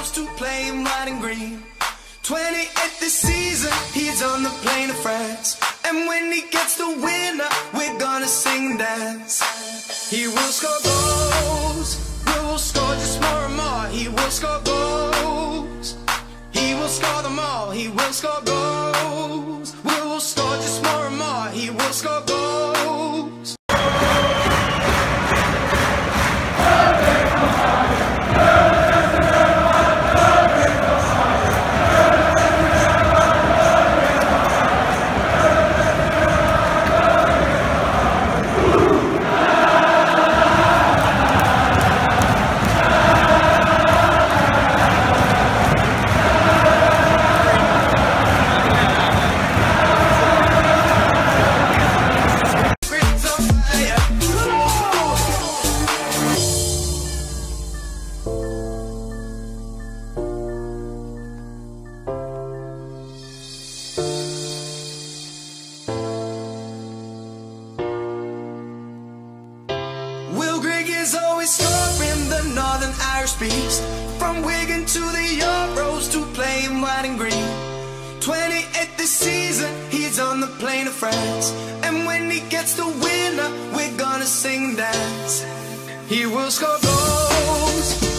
rose to play in white and green. 28 this season, he's on the plane to France. And when he gets the winner, we're gonna sing and dance. He will score goals, we will score just more and more. He will score goals, he will score them all. He will score goals, we will score just more and more. He will score goals. Is always scoring the Northern Irish Beast. From Wigan to the Euros to playing white and green. 28 this season, he's on the plane to France. And when he gets the winner, we're gonna sing dance. He will score goals,